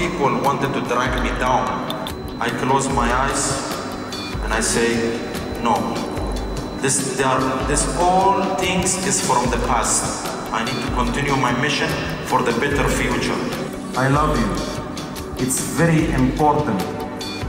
people wanted to drag me down, I close my eyes and I say, no. This, they are, this all things is from the past. I need to continue my mission for the better future. I love you. It's very important.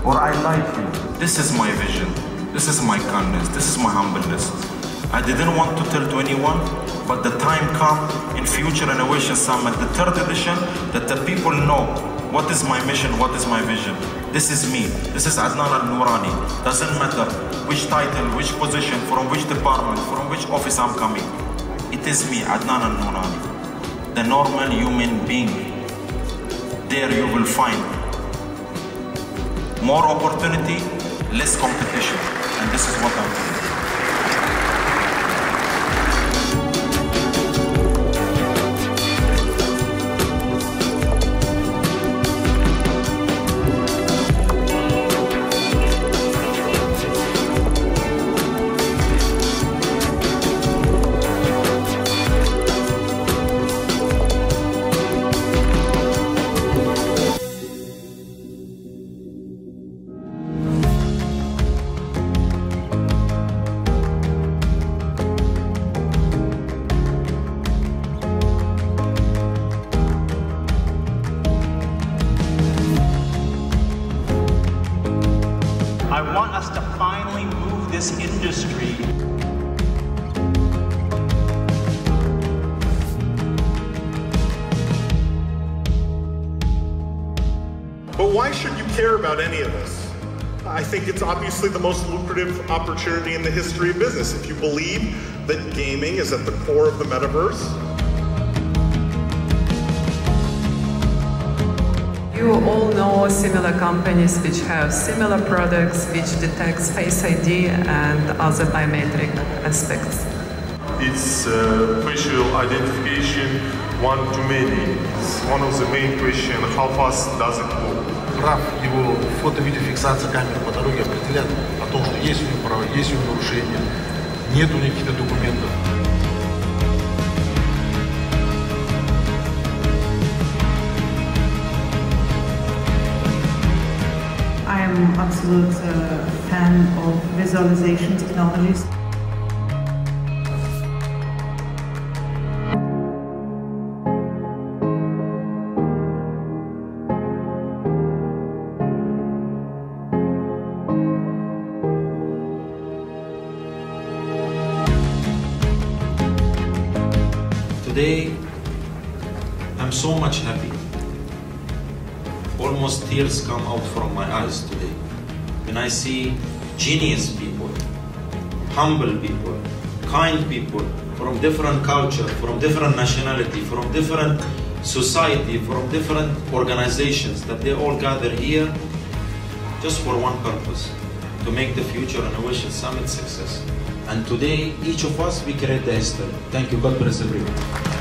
Or I like you. This is my vision. This is my kindness. This is my humbleness. I didn't want to tell to anyone, but the time come in Future Innovation Summit, the third edition, that the people know what is my mission, what is my vision. This is me. This is Adnan Al-Nourani. Doesn't matter which title, which position, from which department, from which office I'm coming. It is me, Adnan Al-Nourani. The normal human being. There you will find more opportunity, less competition. And this is what I'm doing. But why should you care about any of this? I think it's obviously the most lucrative opportunity in the history of business. If you believe that gaming is at the core of the metaverse, You all know similar companies which have similar products which detects Face ID and other biometric aspects. It's uh, facial identification one to many. It's one of the main questions, how fast does it work? Прав его фото-видеофиксация камеры по дороге определят о том, что есть у него право, есть у него нарушения, нет у них каких-то документов. I am absolute uh, fan of visualization technologies. Today, I'm so much happy. Almost tears come out from my eyes today. When I see genius people, humble people, kind people from different culture, from different nationality, from different society, from different organizations, that they all gather here just for one purpose, to make the Future Innovation Summit success. And today, each of us, we create the history. Thank you. God bless everyone.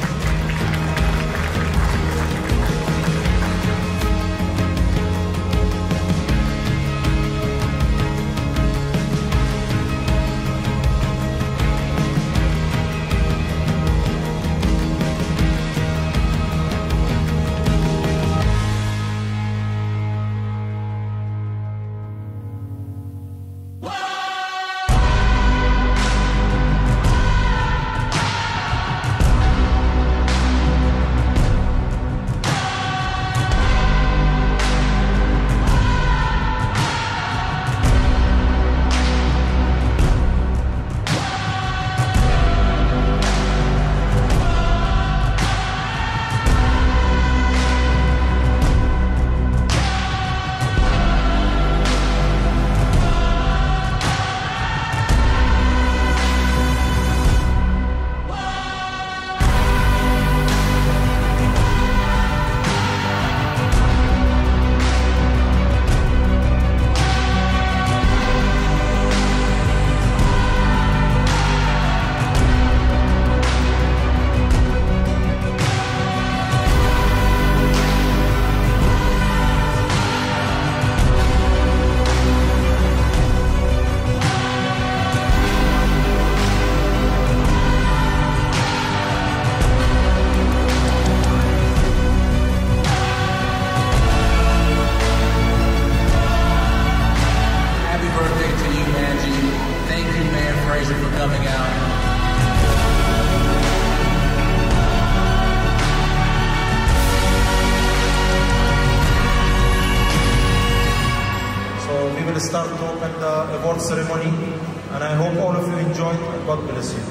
Bless you.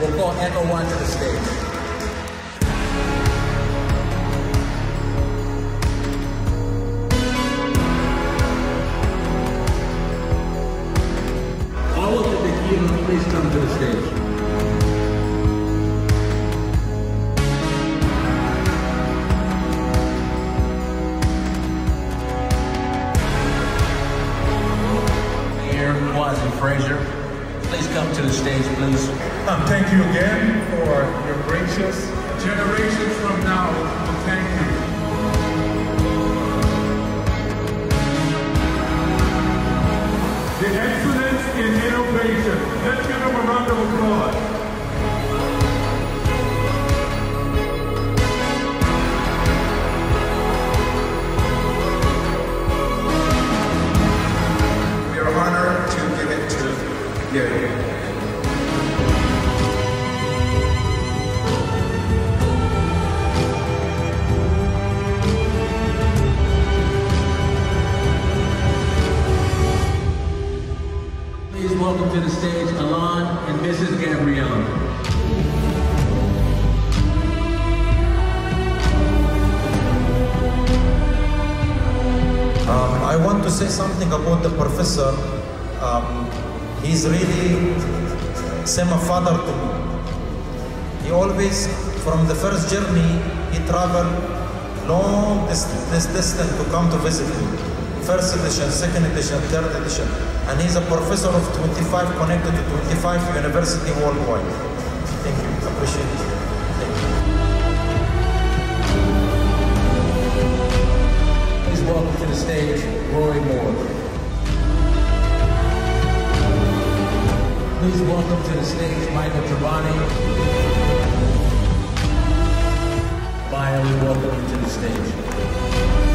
We'll call Echo One to the stage. All of the tequila, please come to the stage. Frazier, please come to the stage, please. Um, thank you again for your gracious generations from now. Thank you. Please welcome to the stage Alon and Mrs. Gabriella. Um, I want to say something about the professor. Um, he's really same a father to me. He always, from the first journey, he traveled long this distance to come to visit me. First edition, second edition, third edition. And he's a professor of 25 connected to 25 university worldwide. Thank you. Appreciate it. Thank you. Please welcome to the stage Roy Moore. Please welcome to the stage Michael Trevani. Finally, welcome to the stage.